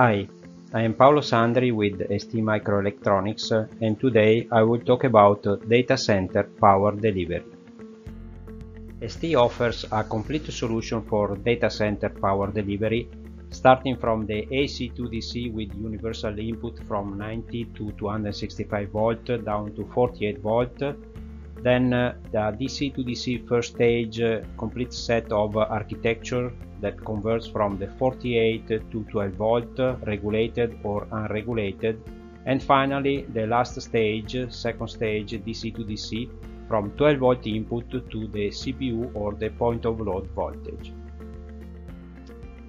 Hi, I am Paolo Sandri with STMicroelectronics and today I will talk about data center power delivery. ST offers a complete solution for data center power delivery starting from the AC to DC with universal input from 90 to 265 volt down to 48 volt then uh, the DC to DC first stage uh, complete set of uh, architecture that converts from the 48 to 12 volt regulated or unregulated and finally the last stage second stage DC to DC from 12 volt input to the CPU or the point of load voltage.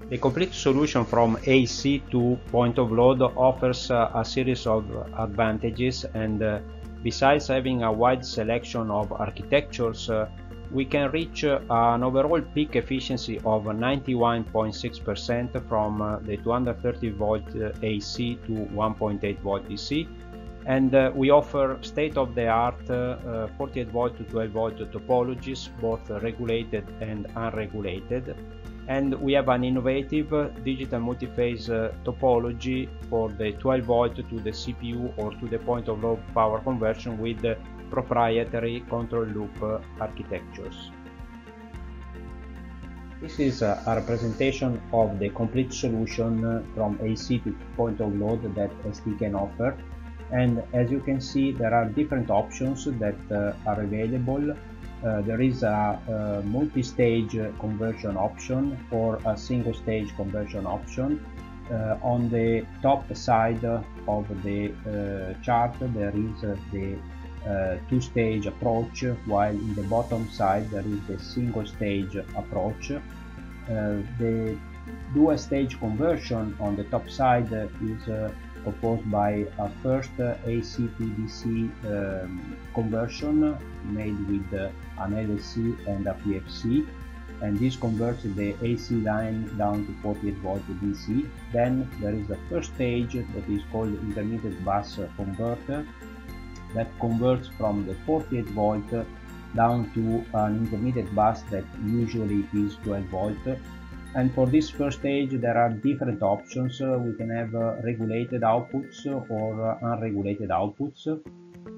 The complete solution from AC to point of load offers uh, a series of advantages and uh, besides having a wide selection of architectures uh, we can reach uh, an overall peak efficiency of 91.6% from uh, the 230 volt AC to 1.8 volt DC and uh, we offer state-of-the-art uh, 48 volt to 12 volt topologies both regulated and unregulated and we have an innovative uh, digital multi-phase uh, topology for the 12 volt to the CPU or to the point of load power conversion with uh, proprietary control loop uh, architectures. This is a representation of the complete solution from AC to point of load that ST can offer and as you can see there are different options that uh, are available uh, there is a, a multi-stage conversion option or a single stage conversion option. Uh, on the top side of the uh, chart there is the uh, two-stage approach while in the bottom side there is the single stage approach. Uh, the dual stage conversion on the top side is uh, composed by a first AC to um, conversion made with an LLC and a PFC and this converts the AC line down to 48 volt DC. Then there is the first stage that is called intermediate bus converter that converts from the 48 volt down to an intermediate bus that usually is 12 volt and for this first stage there are different options we can have uh, regulated outputs or uh, unregulated outputs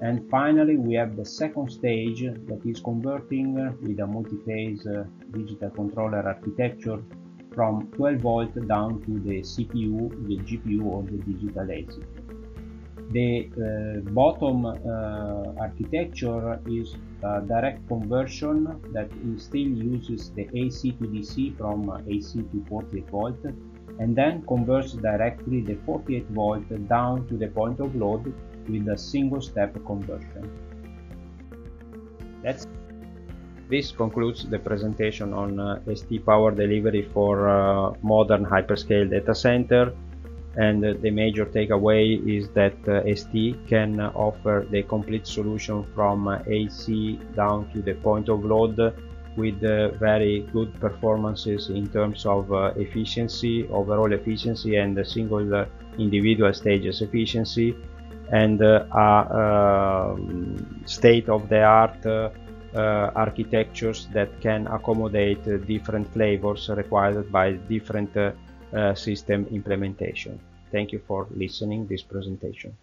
and finally we have the second stage that is converting with a multi-phase uh, digital controller architecture from 12 volt down to the CPU, the GPU or the digital ASIC. The uh, bottom uh, architecture is direct conversion that still uses the AC to DC from AC to 48 volt and then converts directly the 48 volt down to the point of load with a single step conversion. That's this concludes the presentation on uh, ST power delivery for uh, modern hyperscale data center and the major takeaway is that uh, ST can offer the complete solution from AC down to the point of load with uh, very good performances in terms of uh, efficiency, overall efficiency and single uh, individual stages efficiency. And uh, um, state-of-the-art uh, architectures that can accommodate different flavors required by different uh, Uh, system implementation. Thank you for listening this presentation.